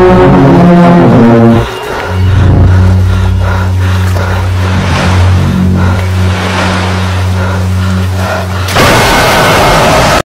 Gracias.